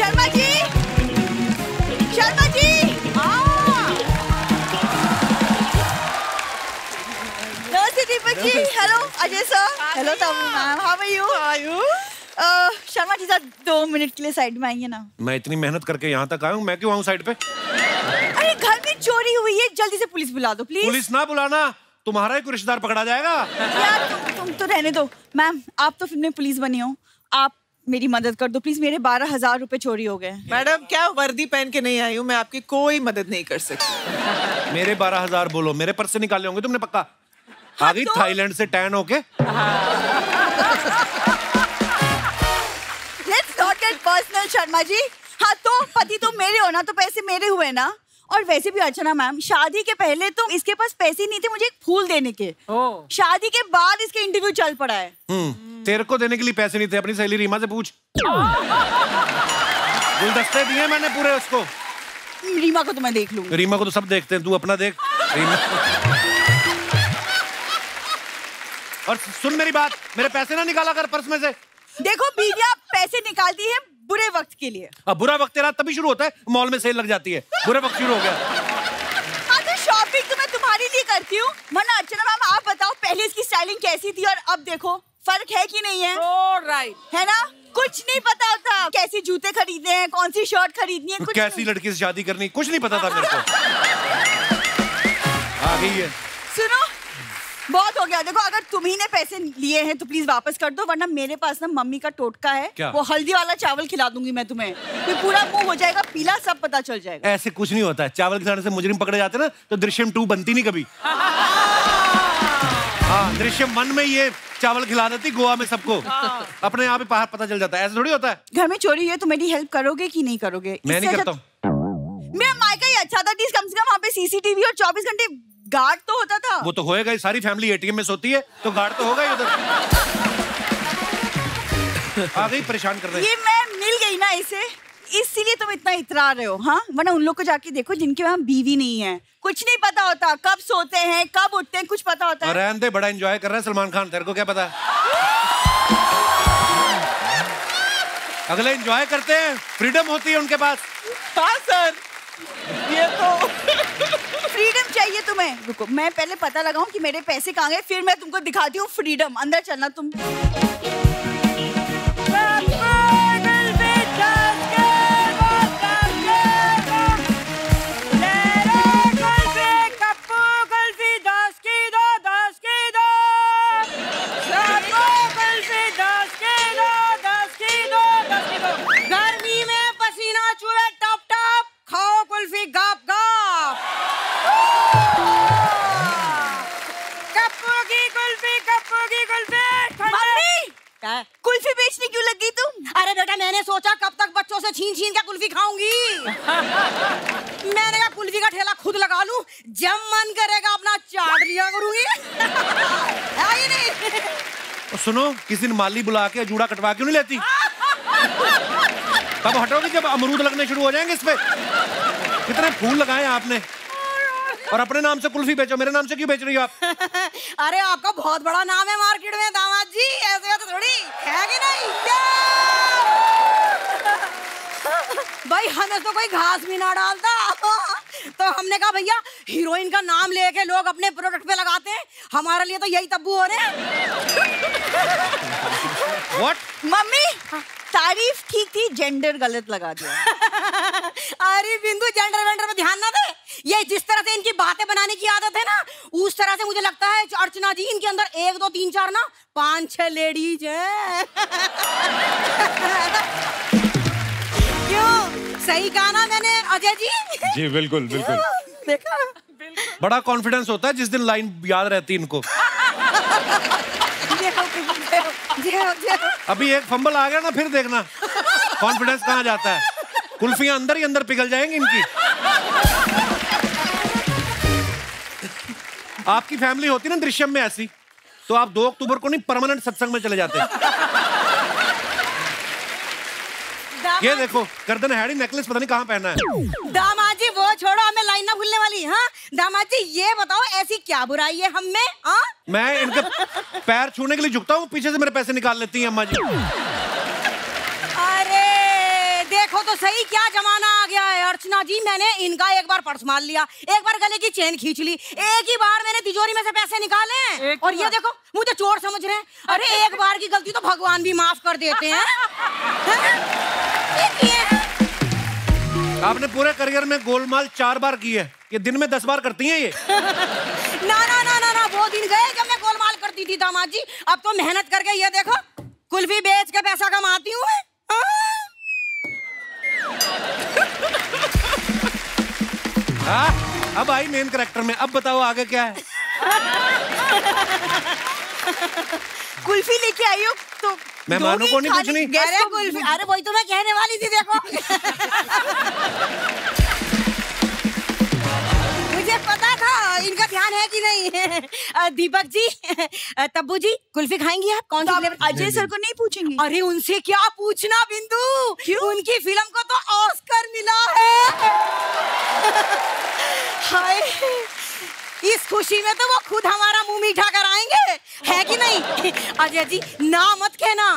शर्मा जी शर्मा जी। नमस्ते Deepak ji hello Ajay sir hello ma'am how are you Ayu Sharma ji sir दो minute के लिए side में आइए ना। मैं इतनी मेहनत करके यहाँ तक आया हूँ मैं क्यों आऊँ साइड पे? अरे घर में चोरी हुई है जल्दी से पुलिस बुला दो प्लीज़ पुलिस ना बुलाना तुम्हारा ही कोई रिश्तेदार पकड़ा जाएगा। यार तुम, तुम तो रहने दो। मैम आप तो फ़िल्म में पुलिस बनी हो। आप मेरी मदद कर दो प्लीज़ मेरे बारह हज़ार रुपए चोरी हो गए। मैडम क्या वर्दी पहन के नहीं आई हूँ? मैं आपकी कोई मदद नहीं कर सकती। मेरे बारह हज़ार बोलो मेरे पर्स से निकाले होंगे तुमने पक्का? आ गई तो- थाईलैंड से टैन होके? Let's not get personal Sharma ji. हाँ तो पति तो मेरे हो ना तो पैसे मेरे हुए ना। और वैसे भी अर्चना मैम शादी के पहले तो इसके पास पैसे नहीं थे मुझे एक फूल देने के। शादी के बाद इसके इंटरव्यू चल पड़ा है। हम्म तेरे को देने के लिए पैसे नहीं थे अपनी सहेली रीमा से पूछ। गुलदस्ते दिए मैंने पूरे उसको। रीमा को तो मैं देख लूँगी। रीमा को तो सब देखते हैं तू अपना देख। रीमा। और सुन मेरी बात मेरे पैसे ना निकाला कर पर्स में से। देखो बीविया पैसे निकालती है बुरे वक्त के लिए। अब बुरा वक्त तेरा तभी शुरू होता है मॉल में सेल लग जाती है। बुरा वक्त शुरू हो गया। हाँ तो शॉपिंग तो मैं तुम्हारे लिए करती हूँ। वरना अर्चना मैम आप बताओ पहले इसकी स्टाइलिंग कैसी थी और अब देखो फ़र्क है कि नहीं है? राइट है ना? कुछ नहीं पता होता कैसे जूते खरीदने हैं कौन सी शर्ट खरीदनी है कुछ कैसी लड़की से शादी करनी कुछ नहीं पता था मेरे को। आ गई है। सुनो बहुत हो गया। देखो अगर तुम्ही ने पैसे लिए हैं तो प्लीज़ वापस कर दो वरना मेरे पास ना मम्मी का टोटका है। क्या? वो हल्दी वाला चावल खिला दूँगी मैं तुम्हें। फिर पूरा मुँह हो जाएगा पीला सब पता चल जाएगा। ऐसे कुछ नहीं होता है। चावल खिलाने से मुजरिम पकड़े जाते ना तो दृश्यम टू बनती नहीं कभी। हाँ दृश्यम वन में ये चावल खिला देती गोवा में सबको। अपने यहाँ पे बाहर पता चल जाता है। ऐसे थोड़ी होता है। घर में चोरी हुई है तो मेरी हेल्प करोगे की नहीं करोगे? मैं नहीं अच्छा- करता हूँ। मेरा मायका ही अच्छा था प्लीज़ कम से कम वहाँ पे सीसीटीवी और 24 घंटे गार्ड तो होता था। वो तो होएगा ही सारी फैमिली एटीएम में सोती है तो गार्ड तो होगा ही उधर। आ गई परेशान कर रहे ये मैं मिल गई ना इसे। इसीलिए तुम इतना इतरा रहे हो हाँ? वरना उन लोग को जाके देखो जिनके वहाँ बीवी नहीं है। कुछ नहीं पता होता कब सोते हैं कब उठते हैं कुछ पता होता है। रहन दे बड़ा एंजॉय कर रहा है सलमान खान तेरे को क्या पता? अगले एंजॉय करते हैं फ्रीडम होती है उनके पास। हाँ सर ये तो चाहिए तुम्हें? रुको, मैं पहले पता लगाऊँ कि मेरे पैसे कहाँ गए, फिर मैं तुमको दिखाती हूँ फ्रीडम अंदर चलना तुम। क्या है? कुल्फी बेचने क्यों लग गई तुम? अरे बेटा मैंने सोचा कब तक बच्चों से छीन छीन के कुल्फी खाऊँगी। मैंने कहा कुल्फी का ठेला खुद लगा लूँ जब मन करेगा अपना चाट लिया करूँगी। है नहीं। और सुनो किसी दिन माली बुला के जूड़ा कटवा क्यों नहीं लेती? कब हटोगी जब अमरूद लगने शुरू हो जाएँगे इसमें कितने फूल लगाए आपने। और अपने नाम से कुल्फी बेचो। मेरे नाम से क्यों बेच रही हो आप? अरे आपका बहुत बड़ा नाम है मार्केट में दामाद जी। ऐसे तो थोड़ी। है कि नहीं? भाई हमें तो कोई घास भी ना डालता। तो हमने कहा भैया हीरोइन का नाम लेके लोग अपने प्रोडक्ट पे लगाते हैं। हमारे लिए तो यही तब्बू हो रहे हैं। व्हाट मम्मी तारीफ़ ठीक थी जेंडर गलत लगा दिया। अरे बिंदु जेंडर वेंडर पे ध्यान ना दे। ये जिस तरह से इनकी बातें बनाने की आदत है ना उस तरह से मुझे लगता है अर्चना जी इनके अंदर एक दो तीन चार ना पाँच छह लेडीज़ हैं। क्यों? सही कहा ना मैंने अजय जी? जी बिल्कुल बिल्कुल। देखा? बड़ा कॉन्फिडेंस होता है जिस दिन लाइन याद रहती है इनको हो, हो, हो, हो। अभी एक फंबल आ गया ना फिर देखना। कॉन्फिडेंस कहाँ जाता है? कुल्फियाँ अंदर ही अंदर पिघल जाएँगी इनकी। आपकी फैमिली होती ना दृश्यम में ऐसी तो आप दो अक्टूबर को नहीं परमानेंट सत्संग में चले जाते ये देखो गर्दन हैडी नेकलेस पता नहीं कहाँ पहना है। दामाद जी वो छोड़ो हमें लाइन ना भूलने वाली हाँ? दामाद जी ये बताओ ऐसी क्या बुराई है हम में हाँ? मैं इनके पैर छूने के लिए झुकता हूँ पीछे से मेरे पैसे निकाल लेती हैं अम्मा जी। देखो तो सही क्या जमाना आ गया है। अर्चना जी मैंने इनका एक बार पर्स मार लिया। एक बार गले की चेन खींच ली। एक ही बार मैंने तिजोरी में से पैसे निकाले। और ये देखो मुझे चोर समझ रहे हैं। अरे एक बार की गलती तो भगवान भी माफ़ कर देते हैं हैं? आपने पूरे करियर में गोलमाल चार बार की है। ये दिन में दस बार करती हैं ये। ना ना ना ना ना वो दिन गए जब मैं गोलमाल करती थी दामाद जी। अब तो मेहनत करके ये देखो कुल्फी बेच के पैसा कमाती हूँ मैं। हाँ? अब आई मेन करेक्टर में। अब बताओ आगे क्या है? कुल्फी लेके आई हो तो मैं मानू को नहीं कुछ नहीं कह अरे कुल्फी। अरे वही तो मैं कहने वाली थी देखो। है। कि नहीं अ, दीपक जी तब्बू जी कुल्फी खाएँगी आप? कौन सी तो अजय सर को नहीं पूछेंगी। अरे उनसे क्या पूछना बिंदु? क्यों? उनकी फ़िल्म को तो ऑस्कर मिला है। हाय। इस खुशी में तो वो खुद हमारा मुँह मीठा कर आएँगे है कि नहीं? अजय जी ना मत कहना।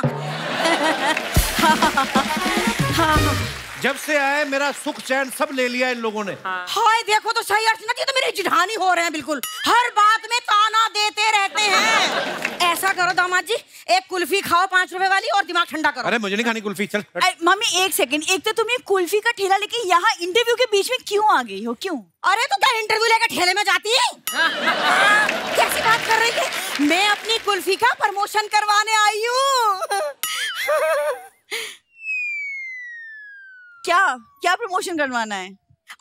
जब से आए मेरा सुख चैन सब ले लिया इन लोगों ने। हाय देखो तो सही अर्चना जी तो मेरी जिठानी हो रहे हैं बिल्कुल। हर बात में ताना देते रहते हैं। ऐसा करो दामाद जी एक कुल्फी खाओ पाँच रुपए वाली और दिमाग ठंडा करो। अरे मुझे नहीं खानी कुल्फी चल। मम्मी एक सेकंड एक तो तुम ये कुल्फी का ठेला लेके यहाँ इंटरव्यू के बीच में क्यों आ गई हो क्यों? अरे तो क्या इंटरव्यू लेकर ठेले में जाती है। कैसी बात कर रही है? मैं अपनी कुल्फी का प्रमोशन करवाने आई हूँ। क्या क्या प्रमोशन करवाना है?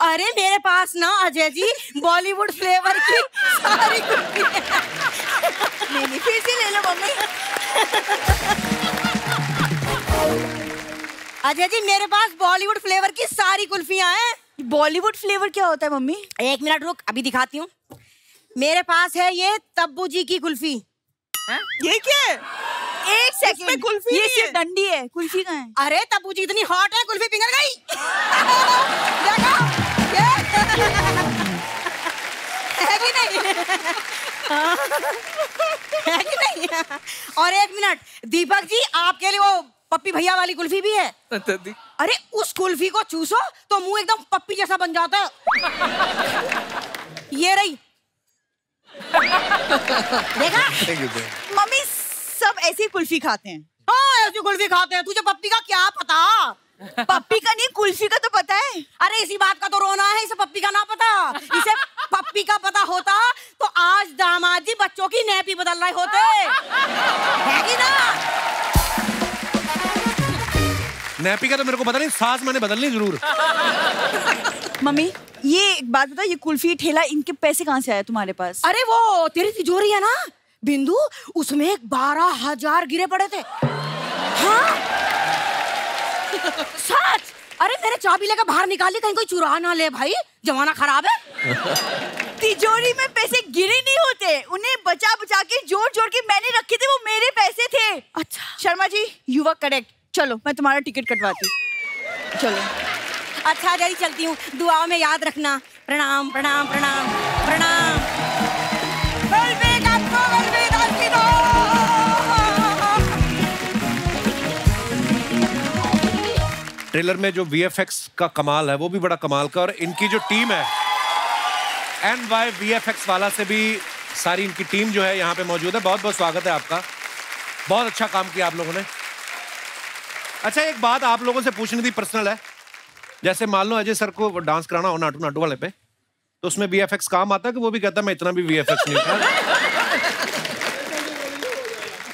अरे मेरे पास ना अजय जी बॉलीवुड फ्लेवर की सारी कुल्फी नहीं नहीं फिर से ले लो मम्मी। अजय जी मेरे पास बॉलीवुड फ्लेवर की सारी कुल्फियाँ हैं। बॉलीवुड फ्लेवर क्या होता है मम्मी? एक मिनट रुक अभी दिखाती हूँ। मेरे पास है ये तब्बू जी की कुल्फी। ये क्या है? एक सेकंड कुल्फी ये सिर्फ़ डंडी है कुल्फी का है। अरे तब्बू जी इतनी हॉट है कुल्फी पिघल गई। देखो है कि नहीं? है कि नहीं? और एक मिनट दीपक जी आपके लिए वो पप्पी भैया वाली कुल्फी भी है। दादी अरे उस कुल्फी को चूसो तो मुँह एकदम पप्पी जैसा बन जाता है। ये रही। देखा? मम्मी सब ऐसी कुल्फी खाते हैं। हाँ ऐसी कुल्फी खाते हैं। तुझे पप्पी का क्या पता? पप्पी का नहीं कुल्फी का तो पता है। अरे इसी बात का तो रोना है इसे पप्पी का ना पता। इसे पप्पी का पता होता तो आज दामाद जी बच्चों की नैपी बदल रहे होते। है कि ना? नैपी का तो मेरे को पता नहीं सास मैंने बदलनी ज़रूर। मम्मी ये एक बात बताओ ये कुल्फी ठेला इनके पैसे कहाँ से आया तुम्हारे पास? अरे वो तेरी तिजोरी है ना? बिंदु उसमें एक बारह हज़ार गिरे पड़े थे। हाँ। सच? अरे मेरे चाबी लेकर बाहर निकाली कहीं कोई चुरा ना ले भाई। जमाना खराब है। तिजोरी में पैसे गिरे नहीं होते। उन्हें बचा बचा के जोड़ जोड़ के मैंने रखे थे वो मेरे पैसे थे। अच्छा। Sharma ji you were correct चलो मैं तुम्हारा टिकट कटवाती। चलो। अच्छा जल्दी चलती हूँ। दुआओं में याद रखना। प्रणाम प्रणाम प्रणाम। ट्रेलर में जो वीएफएक्स का कमाल है वो भी बड़ा कमाल का और इनकी जो टीम है एन वाई वी वाला से भी सारी इनकी टीम जो है यहाँ पे मौजूद है। बहुत बहुत स्वागत है आपका। बहुत अच्छा काम किया आप लोगों ने। अच्छा एक बात आप लोगों से पूछनी थी पर्सनल है। जैसे मान लो अजय सर को डांस कराना हो नाटू नाटू वाले पे तो उसमें वीएफएक्स काम आता है कि वो भी कहता है मैं इतना भी वीएफएक्स नहीं था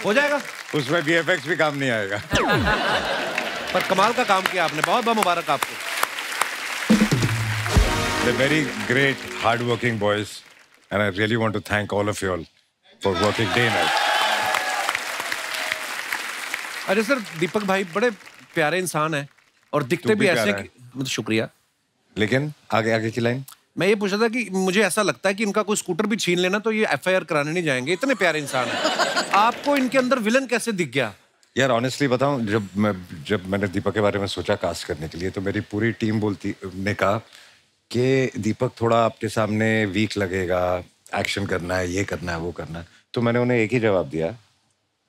हो जाएगा? उसमें वी भी काम नहीं आएगा। पर कमाल का काम किया आपने बहुत बहुत मुबारक आपको। They're very great, hardworking boys, and I really want to thank all of you all for working day and night. अरे सर दीपक भाई बड़े प्यारे इंसान हैं और दिखते भी भी ऐसे कि मतलब शुक्रिया। लेकिन आगे आगे की लाइन मैं ये पूछ रहा था कि मुझे ऐसा लगता है कि इनका कोई स्कूटर भी छीन लेना तो ये एफआईआर कराने नहीं जाएँगे। इतने प्यारे इंसान हैं। आपको इनके अंदर विलन कैसे दिख गया? यार ऑनेस्टली बताऊँ जब मैं जब मैंने दीपक के बारे में सोचा कास्ट करने के लिए तो मेरी पूरी टीम बोलती ने कहा कि दीपक थोड़ा आपके सामने वीक लगेगा एक्शन करना है ये करना है वो करना है। तो मैंने उन्हें एक ही जवाब दिया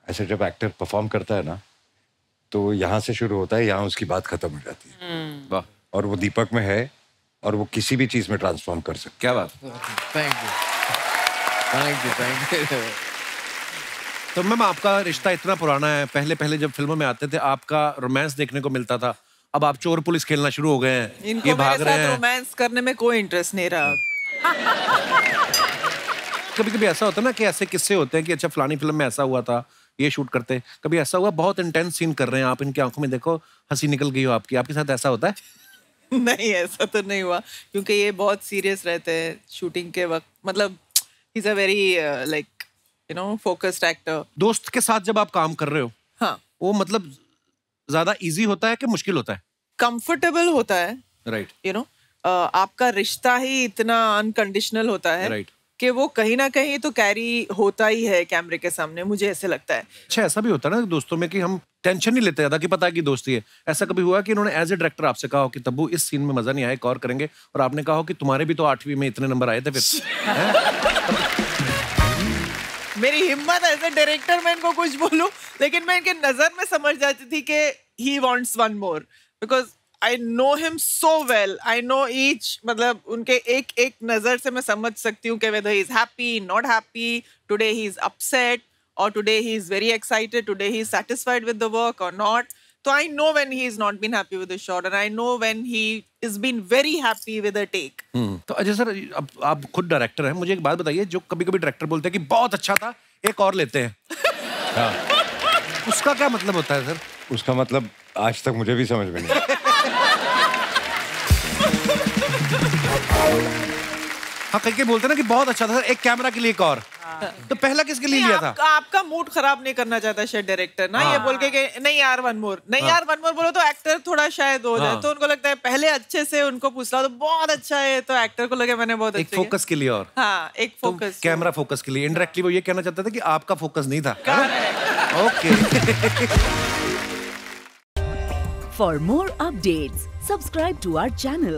ऐसे जब एक्टर परफॉर्म करता है ना तो यहाँ से शुरू होता है यहाँ उसकी बात खत्म हो जाती है। वाह। और वो दीपक में है और वो किसी भी चीज़ में ट्रांसफॉर्म कर सकता क्या बात। Thank you thank you thank you तो मैम आपका रिश्ता इतना पुराना है। पहले पहले जब फ़िल्मों में आते थे आपका रोमांस देखने को मिलता था। अब आप चोर पुलिस खेलना शुरू हो गए हैं। ये भाग रहे हैं। रोमांस करने में कोई इंटरेस्ट नहीं रहा। कभी कभी ऐसा होता है ना कि ऐसे किस्से होते हैं कि अच्छा फलानी फ़िल्म में ऐसा हुआ था ये शूट करते। कभी ऐसा हुआ बहुत इंटेंस सीन कर रहे हैं आप इनकी आँखों में देखो हँसी निकल गई हो आपकी। आपके साथ ऐसा होता है? नहीं ऐसा तो नहीं हुआ क्योंकि ये बहुत सीरियस रहते हैं शूटिंग के वक्त। मतलब is a very like you know focused actor दोस्त के साथ जब आप काम कर रहे हो हाँ। वो मतलब ज़्यादा इजी होता है कि मुश्किल होता है? कंफर्टेबल होता है। राइट यू नो आपका रिश्ता ही इतना अनकंडीशनल होता है राइट Right. कि वो कहीं ना कहीं तो कैरी होता ही है कैमरे के सामने मुझे ऐसे लगता है। अच्छा ऐसा भी होता है ना दोस्तों में कि हम टेंशन नहीं लेते ज़्यादा कि पता है कि दोस्ती है ऐसा कभी हुआ कि इन्होंने एज ए डायरेक्टर आपसे कहा हो कि तब्बू इस सीन में मज़ा नहीं आया एक और करेंगे? और आपने कहा हो कि तुम्हारे भी तो आठवीं में इतने नंबर आए थे फिर? मेरी हिम्मत एज ए डायरेक्टर मैं इनको कुछ बोलूँ, लेकिन मैं इनके नज़र में समझ जाती थी कि he wants one more because I know him so well I know each मतलब उनके एक एक नज़र से मैं समझ सकती हूँ कि whether is happy not happy today he is upset और today he is very excited today he is satisfied with the work और नॉट तो I know when he is not been happy with shot and I know when he is been very happy with a take तो Ajay sir अब आप खुद director हैं। मुझे एक बात बताइए जो कभी कभी डायरेक्टर बोलते हैं कि बहुत अच्छा था एक और लेते हैं। हाँ। उसका क्या मतलब होता है सर? उसका मतलब आज तक मुझे भी समझ में नहीं हाँ कहीं कहीं बोलते ना कि बहुत अच्छा था सर एक कैमरा के लिए एक और। तो पहला किसके लिए लिया था? आपका मूड खराब नहीं करना चाहता शायद डायरेक्टर ना ये बोल के कि नहीं यार वन मोर नहीं यार वन मोर बोलो तो एक्टर थोड़ा शायद हो जाए। हाँ। तो उनको लगता है पहले अच्छे से उनको पूछला तो बहुत अच्छा है तो एक्टर को लगे मैंने बहुत एक फोकस के लिए और। हाँ एक फोकस कैमरा फोकस के लिए। इनडायरेक्टली वो ये कहना चाहता था कि आपका फोकस नहीं था okay For more updates, subscribe to our channel,